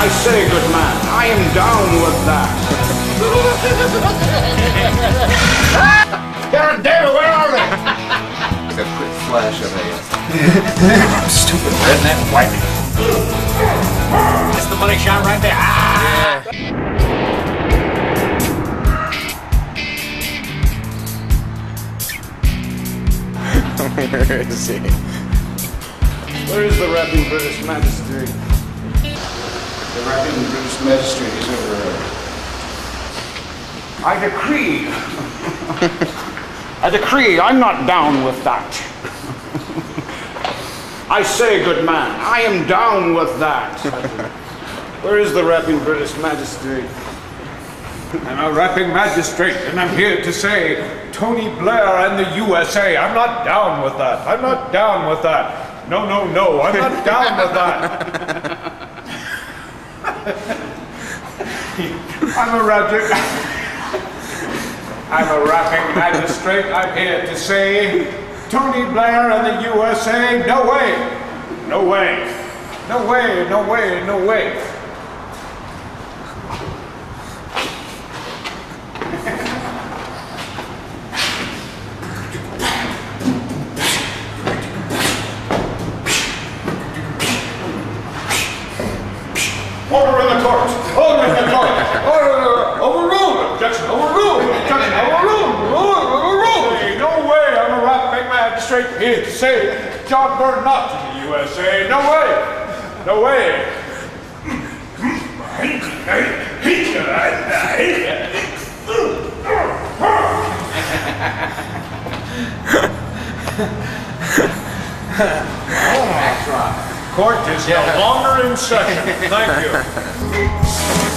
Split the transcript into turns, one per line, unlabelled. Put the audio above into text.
I say, good man, I am down with that. God damn it, where are they?
Like a quick flash of a.
Stupid redneck white. That's the money shot right there. Ah!
Where is he?
Where is the rapping British magistrate? The rapping British magistrate is over there. I decree. I decree, I'm not down with that. I say, good man, I am down with that. Where is the rapping British magistrate?
I'm a rapping magistrate, and I'm here to say Tony Blair and the USA. I'm not down with that. I'm not down with that. No, no, no. I'm not down with that. I'm a rapper. I'm a rapping magistrate. I'm here to say Tony Blair and the USA. No way. No way. No way. No way. No way. Order in the court! Order in the court! Order! Overruled! Objection! Overruled! Objection! Overruled! Overruled! Overruled! Hey, No way! I'm a rapping magistrate here to say John Byrne not to the USA. No way! No way! oh, Court is no longer in session. Thank you.